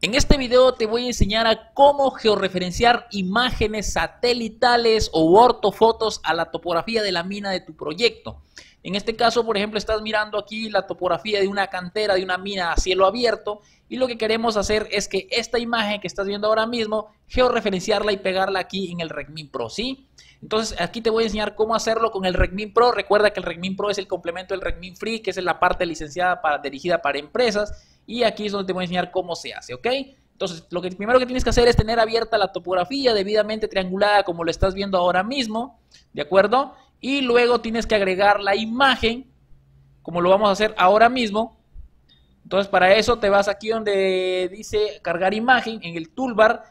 En este video te voy a enseñar a cómo georreferenciar imágenes satelitales o ortofotos a la topografía de la mina de tu proyecto. En este caso, por ejemplo, estás mirando aquí la topografía de una cantera, de una mina a cielo abierto y lo que queremos hacer es que esta imagen que estás viendo ahora mismo, georreferenciarla y pegarla aquí en el Regmin Pro, ¿sí? Entonces aquí te voy a enseñar cómo hacerlo con el Regmin Pro. Recuerda que el Regmin Pro es el complemento del Regmin Free, que es la parte licenciada para, dirigida para empresas y aquí es donde te voy a enseñar cómo se hace, ¿ok? Entonces, lo que primero que tienes que hacer es tener abierta la topografía debidamente triangulada como lo estás viendo ahora mismo, ¿de acuerdo? Y luego tienes que agregar la imagen, como lo vamos a hacer ahora mismo. Entonces, para eso te vas aquí donde dice cargar imagen, en el toolbar,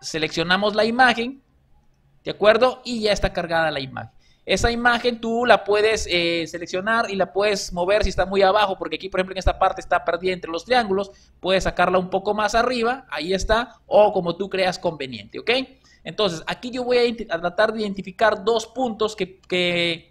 seleccionamos la imagen, ¿de acuerdo? Y ya está cargada la imagen. Esa imagen tú la puedes eh, seleccionar y la puedes mover si está muy abajo, porque aquí, por ejemplo, en esta parte está perdida entre los triángulos. Puedes sacarla un poco más arriba, ahí está, o como tú creas conveniente, ¿ok? Entonces, aquí yo voy a, tratar de identificar dos puntos que, que,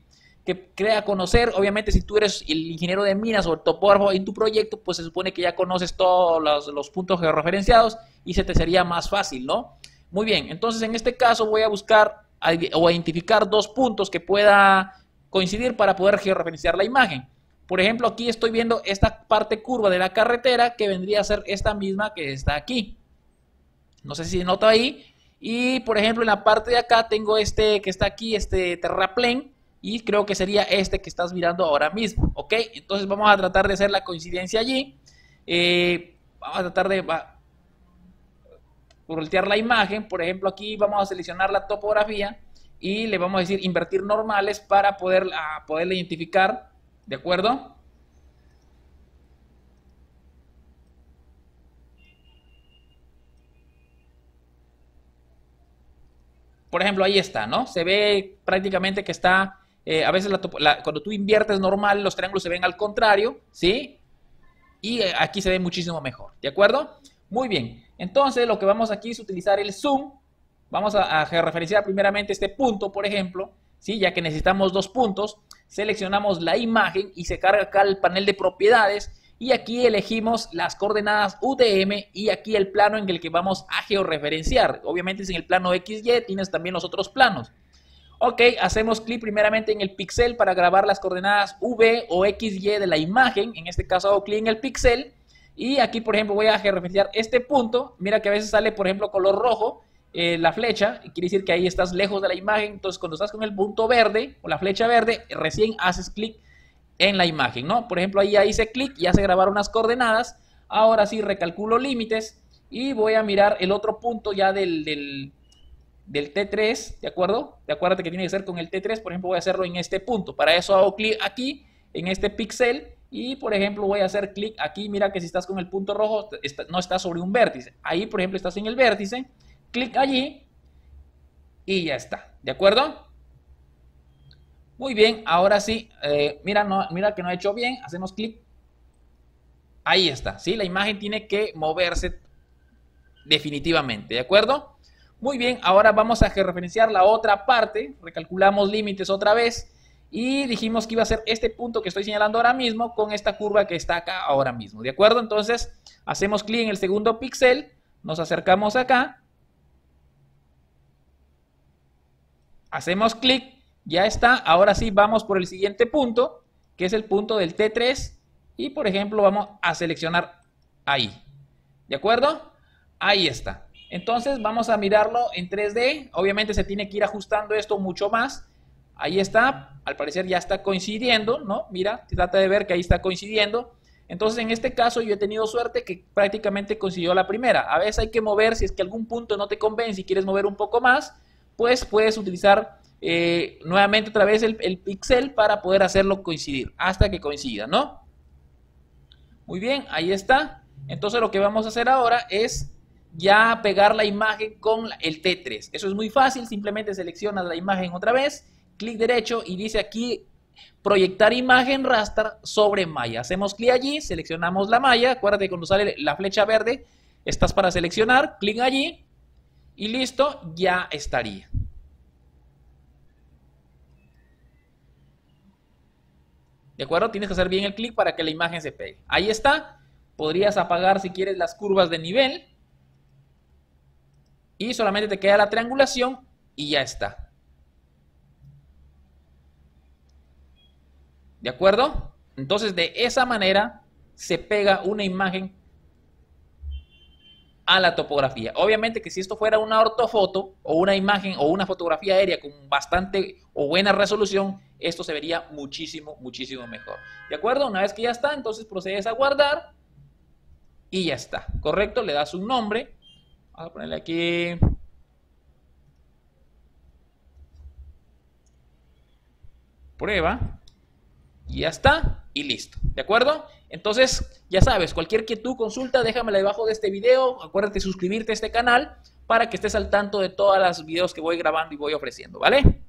crea conocer. Obviamente, si tú eres el ingeniero de minas o el topógrafo en tu proyecto, pues se supone que ya conoces todos los, los puntos georreferenciados y se te sería más fácil, ¿no? Muy bien, entonces en este caso voy a buscar o identificar dos puntos que pueda coincidir para poder georreferenciar la imagen. Por ejemplo, aquí estoy viendo esta parte curva de la carretera que vendría a ser esta misma que está aquí. No sé si se nota ahí. Y por ejemplo, en la parte de acá tengo este que está aquí, este terraplén. Y creo que sería este que estás mirando ahora mismo. ¿Ok? Entonces vamos a tratar de hacer la coincidencia allí. Eh, vamos a tratar de voltear la imagen, por ejemplo aquí vamos a seleccionar la topografía y le vamos a decir invertir normales para poder, a poderla identificar, ¿de acuerdo? Por ejemplo, ahí está, ¿no? Se ve prácticamente que está, eh, a veces cuando tú inviertes normal, los triángulos se ven al contrario, ¿sí? Y eh, aquí se ve muchísimo mejor, ¿de acuerdo? Muy bien. Entonces, lo que vamos aquí es utilizar el zoom. Vamos a, referenciar primeramente este punto, por ejemplo, ¿sí? ya que necesitamos dos puntos. Seleccionamos la imagen y se carga acá el panel de propiedades. Y aquí elegimos las coordenadas UTM y aquí el plano en el que vamos a georreferenciar. Obviamente, en el plano XY tienes también los otros planos. Ok, hacemos clic primeramente en el pixel para grabar las coordenadas V o XY de la imagen. En este caso hago clic en el pixel y aquí, por ejemplo, voy a referenciar este punto. Mira que a veces sale, por ejemplo, color rojo eh, la flecha. Quiere decir que ahí estás lejos de la imagen. Entonces, cuando estás con el punto verde o la flecha verde, recién haces clic en la imagen, ¿no? Por ejemplo, ahí hice clic, ya se grabaron unas coordenadas. Ahora sí, recalculo límites y voy a mirar el otro punto ya del, del, del T3, ¿de acuerdo? De acuerdo que tiene que ser con el T3, por ejemplo, voy a hacerlo en este punto. Para eso hago clic aquí, en este pixel, y por ejemplo voy a hacer clic aquí, mira que si estás con el punto rojo no estás sobre un vértice. Ahí por ejemplo estás en el vértice, clic allí y ya está. ¿De acuerdo? Muy bien, ahora sí, eh, mira, no, mira que no ha hecho bien, hacemos clic. Ahí está, ¿sí? La imagen tiene que moverse definitivamente, ¿de acuerdo? Muy bien, ahora vamos a referenciar la otra parte, recalculamos límites otra vez y dijimos que iba a ser este punto que estoy señalando ahora mismo con esta curva que está acá ahora mismo, ¿de acuerdo? Entonces, hacemos clic en el segundo píxel, nos acercamos acá, hacemos clic, ya está, ahora sí vamos por el siguiente punto, que es el punto del T3, y por ejemplo vamos a seleccionar ahí, ¿de acuerdo? Ahí está. Entonces vamos a mirarlo en 3D, obviamente se tiene que ir ajustando esto mucho más, Ahí está, al parecer ya está coincidiendo, ¿no? Mira, trata de ver que ahí está coincidiendo. Entonces, en este caso yo he tenido suerte que prácticamente coincidió la primera. A veces hay que mover, si es que algún punto no te convence y quieres mover un poco más, pues puedes utilizar eh, nuevamente otra vez el, el pixel para poder hacerlo coincidir, hasta que coincida, ¿no? Muy bien, ahí está. Entonces lo que vamos a hacer ahora es ya pegar la imagen con el T3. Eso es muy fácil, simplemente seleccionas la imagen otra vez clic derecho y dice aquí proyectar imagen raster sobre malla. Hacemos clic allí, seleccionamos la malla. Acuérdate cuando sale la flecha verde, estás para seleccionar, clic allí y listo, ya estaría. ¿De acuerdo? Tienes que hacer bien el clic para que la imagen se pegue. Ahí está. Podrías apagar si quieres las curvas de nivel. Y solamente te queda la triangulación y ya está. ¿De acuerdo? Entonces, de esa manera se pega una imagen a la topografía. Obviamente que si esto fuera una ortofoto o una imagen o una fotografía aérea con bastante o buena resolución, esto se vería muchísimo, muchísimo mejor. ¿De acuerdo? Una vez que ya está, entonces procedes a guardar y ya está. ¿Correcto? Le das un nombre. Vamos a ponerle aquí... Prueba. Y ya está. Y listo. ¿De acuerdo? Entonces, ya sabes, cualquier que tú consulta, déjamela debajo de este video. Acuérdate de suscribirte a este canal para que estés al tanto de todos los videos que voy grabando y voy ofreciendo, ¿vale?